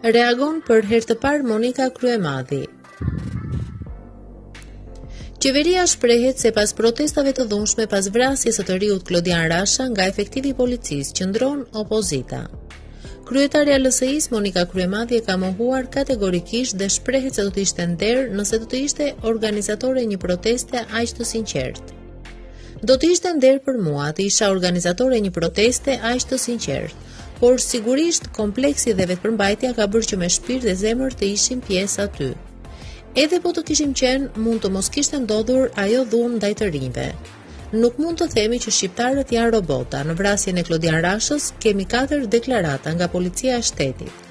Reagon për herë të parë Monika Kryemadhi. Qeveria shprehet se pas protestave të dhunshme pas vrasjes së të riut Klodian Rasha nga efektivi i policisë qëndron opozita. Kryetarja e LSI-s Monika Kryemadhi e ka mohuar kategorikisht dhe shprehet se do të ishte nder nëse do të ishte organizatore e një proteste aq të sinqertë. Do të ishte nder për mua të isha organizatore e një proteste aq të sinqertë. Por sigurisht kompleksi dhe vetëpërmbajtja ka bërë që me shpirt dhe zemër të ishim pjesë aty. Edhe po të kishim qenë, mund të mos kishte ndodhur ajo dhunë ndaj të rinjve. Nuk mund të themi që shqiptarët janë robota. Në vrasjen e Klodian Rashës kemi katër deklarata nga policia e shtetit.